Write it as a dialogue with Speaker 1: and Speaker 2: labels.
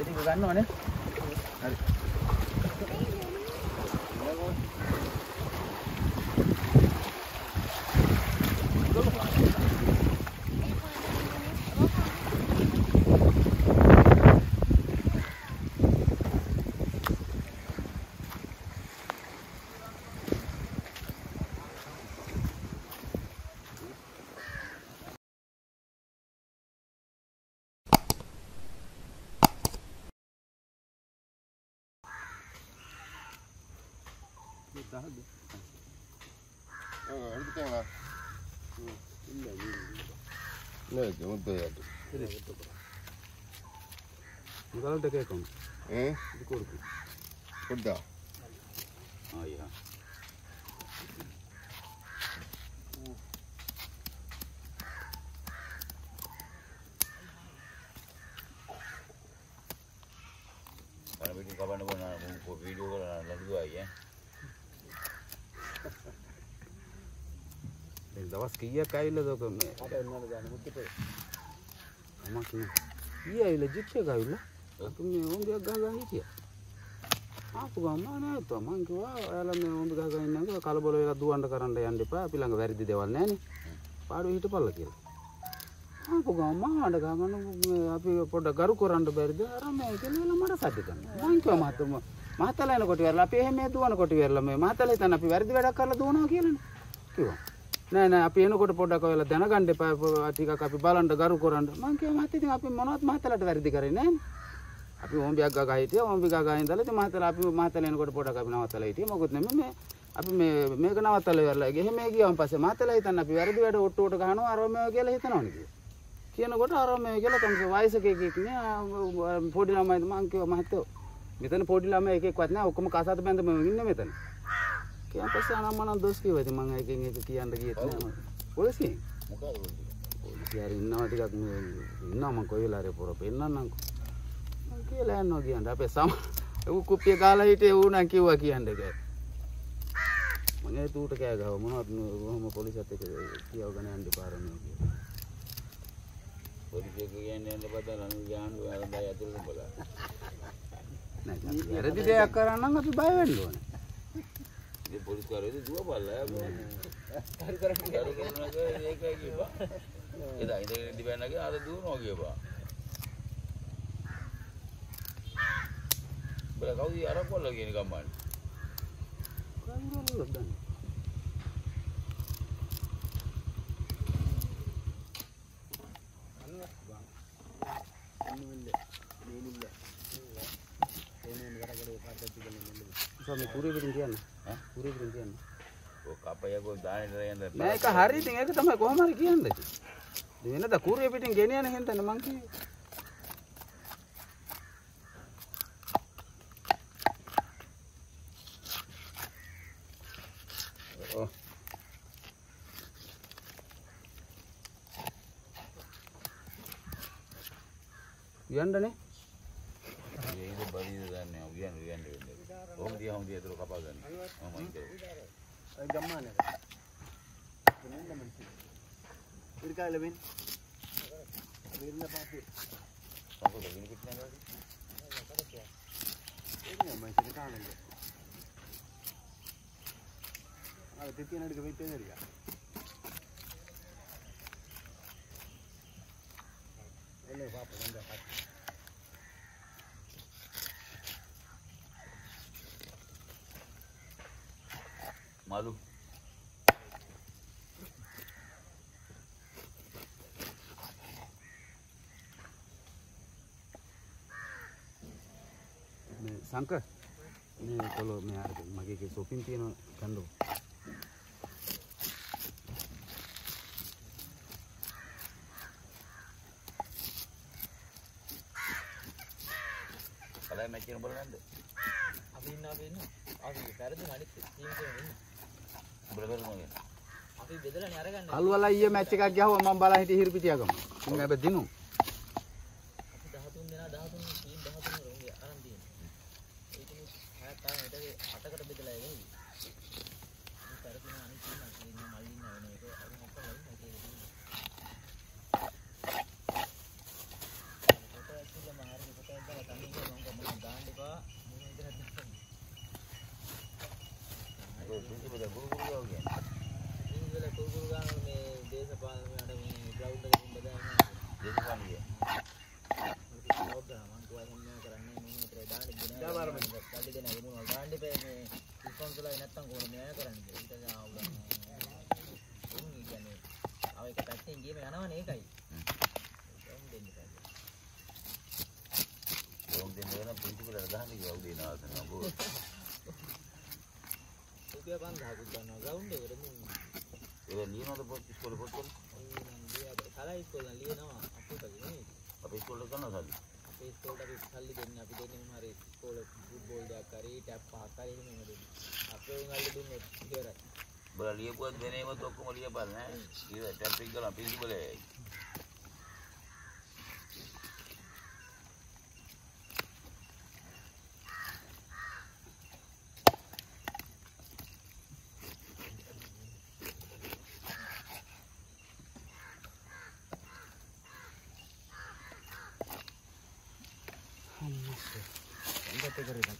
Speaker 1: ඉතින් ගන්නවනේ.
Speaker 2: കാട് കേക്കണം ഏ കൊടുക്കും കൊടുത്ത
Speaker 1: ആയ്യാ දවස් කීයක් ඇවිල්ලාද ඔක මේ? අර එන්නද ගන්න මුත්තේ අම්මා කියන ඊයේ ඇවිල්ලා ජිප් එක ඇවිල්ලා අපි මේ හොම්බියක් ගහගෙන හිටියා. ආපු ගමන් නෑ මං කිව්වා ඔයාලා මේ හොම්බි ගහගෙන ඉන්නකෝ කලබල වෙලා දුවන්න කරන්න යන්න එපා. අපි ළඟ වැරදි දේවල් නෑනේ. පාඩුවේ හිටපල්ලා කියලා. ආපු ගමන් මාඩ ගහගෙන මේ අපි පොඩ්ඩක් ගරු කරන්න බැරිද? අර මේ කියලා මට සද්ද කරනවා. මං කිව්වා මහත්තයා මහත්තයා එනකොට වෙරලා අපි එහෙම දුවනකොට වෙරලා මේ මහත්තයා හිතන අපි වැරදි වැඩක් කරලා දුවනවා කියලානේ කිව්වා නෑ නෑ අපි එනකොට පොඩ්ඩක් ඔයාලා දැනගන්න එපා. පො- ටිකක් අපි බලන්න ගරු කරන්න. මං කිව්වා මහත්තයා ඉතින් අපි මොනවත් මහත්තයාලට වැරදි කරේ නෑනේ අපි හොම්බියක් ගගා හිටියා හොම්බි ගගා ඉඳලා ඉතින් මහත්තයාලා අපි මහත්තයාලා එනකොට පොඩ්ඩක් අපි නවත්තලා හිටියේ. මොකුත් නෙමෙයි මේ අපි මේ මේක නවත්තලා ඉවරලා ගෙහෙම ගියාන් පස්සේ මහත්තයාලා හිතන්න අපි වැරදි වැඩ ඔට්ටුවට ගහනවා අර මේ කියලා හිතනවනේ කිව්වා කියනකොට අර මේ කියලා කම්ස වයසක එකෙක් නේ ආ, පොඩි ළමයි මං කිව්වා මහත්තයෝ මෙතන පොඩි ළමයි එකෙක්වත් නෑ ඔක්කොම කසාද බැඳම ඉන්නේ මෙතන. කියන පස්සේ අනම්මනම් දොස් කිව්වා ඉතින් මං එකෙන් එක කියන්න ගියෙත් නෑ මම පොලිසියෙන්
Speaker 2: tu.
Speaker 1: පොලිසිය හරි ඉන්නවා ටිකක් මේ ඉන්නවා මං කොයි වෙලාවරි පොර පෙන්නන්නම් මං කියලා යනවා කියන්න අපේ සම ඌ කුප්පිය ගාලා හිටියේ ඌ නම් කිව්වා කියන්න ඒක මම ඒ තූට කෑ ගහුවා මොනවද කොහොම පොලිසියත් එක්ක කියවගෙන යන්න පාරමී කියලා
Speaker 2: Polis aku yang yang dapat dalam jangan dua orang bayar tu pula.
Speaker 1: නෑ වැරදි දෙයක් කරන්න නම් අපි බය වෙන්න ඕනේ
Speaker 2: Dia polis kau itu dua pala. Hari kerana hari kerana ke dia kayak gitu. Kita ini di mana lagi ada dua lagi pak. Bila kau di Arab pun lagi ni kaman.
Speaker 1: කවුරුල්ලද දන්නේ ස්වාමී කුරේ පිටින් කියන්න
Speaker 2: ඈ?
Speaker 1: කුරේ පිටින් කියන්න
Speaker 2: Oh kapal yang kau dah ni yang dah.
Speaker 1: නෑ ඒක හරි ඉතින් ඒක තමයි කොහොම හරි කියන්න ඉතින් වෙනද කුරේ පිටින් ගෙනියන හින්දානේ මං කිව්වේ ඔව්. යන්නනේ
Speaker 2: Ini bari Vieni, vieni, vieni. Om dia, om dia, te lo capagani. Mamma
Speaker 3: mia. கம்மான இருக்கா இல்லை
Speaker 2: மீன் அது என்ன பார்த்து என்ன
Speaker 3: மனுஷன் காணல அதை தித்தியன் எடுக்க போயிட்டே இருக்கா இல்லை பார்ப்போம் பார்த்து
Speaker 2: Malu.
Speaker 1: මේ සංක මේ කොළො මේ මගේ සොපින් තියෙන කන්දෝ
Speaker 2: Kalau macam ni boleh ada.
Speaker 4: අපි ඉන්න අපි ඉන්න අපි පැරදි අනිත් ටීම් එකේ ඉන්න
Speaker 2: Boleh boleh mungkin.
Speaker 4: අපි බෙදලානේ අරගන්න.
Speaker 1: කල්වල ඊයේ මැච් එකක් ගහුවා මම බලා හිටියේ හිරිපිටියගම මම හැබැයි දිනු.
Speaker 4: අපි 13 දෙනා 13 ටීම් 13 රුන්ගේ අරන් තියෙනවා ඒක නිසා හයක් තාම හෙටගේ අටකට බෙදලා එන්නේ මේ පැරදින අනිත් ටීම් අපි ඉන්න මල්ලි
Speaker 2: ඔය ප්‍රින්සිපල් ගුරු කියන්නේ.
Speaker 4: ඉංගල කුරුකුරු ගාන මේ දේශපාලනයට මේ. ක්ලවුඩ් එක මං කිව්වා එහෙම නෑ කරන්නේ මේ මෙතන දාන්න දෙනවා කල්ලි දෙනා වෙනවා දාන්න එපා මේ ස්පොන්සර්ලා නැත්තම් කොහොමද කරන්නේ කියලා ඊට පස්සේ ආවුලා උන් කියන්නේ ආව එක පැත්තෙන් ගියම යනවනේ ඒකයි උන් දෙන්න එපා
Speaker 2: ලෝන් දෙන්න වෙන ප්‍රින්සිපල් එක ගහන්න කිව්වා උදේ නාසන නබෝ.
Speaker 4: රුපියල් 5000ක් ගන්නවා. ග්‍රවුන්ඩ් එකට මුන්
Speaker 2: ඒක ලියනවද පොත් ඉස්කෝලේ පොත්වල?
Speaker 4: අයියෝ මං ලියාද කලයි ඉස්කෝලේ ලියනවා අපිට නෙමෙයි.
Speaker 2: අපේ ඉස්කෝලේ කරනවා සල්ලි.
Speaker 4: අපේ ඉස්කෝලේට අපි සල්ලි දෙන්නේ අපි දෙන්නේ මොන හරි ඉස්කෝලේ ෆුට්බෝල් දෙයක් හරි ටැප් පහක් හරි එහෙම එහෙම දෙන්නේ. අපේ උන් අල්ල දුන්නොත් ඉවරයි.
Speaker 2: බල ලියපුවත් වෙන ඒවත් ඔක්කොම ලියපල් නෑ. ඉතින් ටැප් එක ගලා
Speaker 3: este correcto.